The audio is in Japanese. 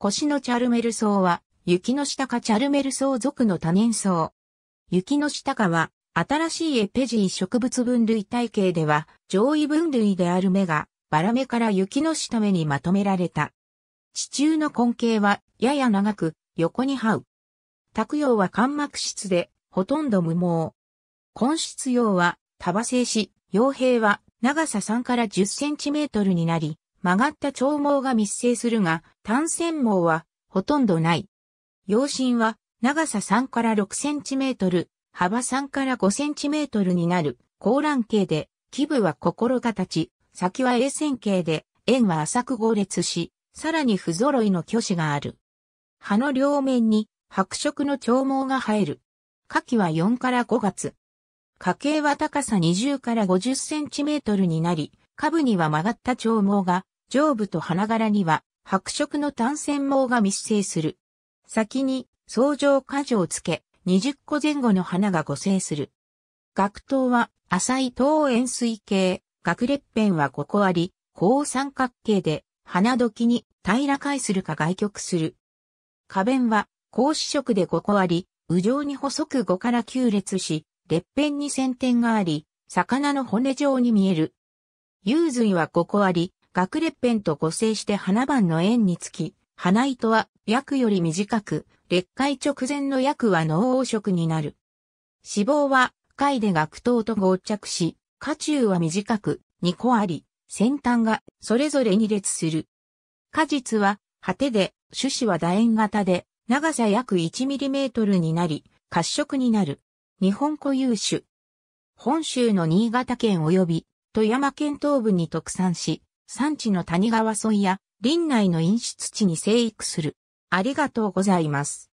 腰のチャルメル草は、雪の下かチャルメル草属の多年草。雪の下かは、新しいエペジー植物分類体系では、上位分類である芽が、バラ芽から雪の下目にまとめられた。地中の根茎は、やや長く、横に這う。卓葉は間膜質で、ほとんど無毛。根質葉は、束製し、葉柄は、長さ3から10センチメートルになり、曲がった長毛が密生するが、単線毛は、ほとんどない。葉身は、長さ3から6センチメートル、幅3から5センチメートルになる、高卵形で、基部は心形、先は A 線形で、円は浅く合列し、さらに不揃いの虚子がある。葉の両面に白色の長毛が生える。夏季は4から5月。花茎は高さ20から50センチメートルになり、下部には曲がった長毛が、上部と花柄には白色の単線毛が密生する。先に相乗果樹をつけ、20個前後の花が互生する。学頭は浅い等円錐形、学列片は5個あり、高三角形で、花時に平ら回するか外曲する。花弁は高視色で5個あり、右上に細く5から9列し、列片に先天があり、魚の骨状に見える。幽髄は5個あり、学列片と互生して花番の円につき、花糸は薬より短く、裂解直前の薬は脳黄色になる。脂肪は貝で学頭と合着し、花中は短く、2個あり、先端がそれぞれ2列する。果実は果てで、種子は楕円型で、長さ約 1mm になり、褐色になる。日本固有種。本州の新潟県及び富山県東部に特産し、産地の谷川沿いや林内の飲出地に生育する。ありがとうございます。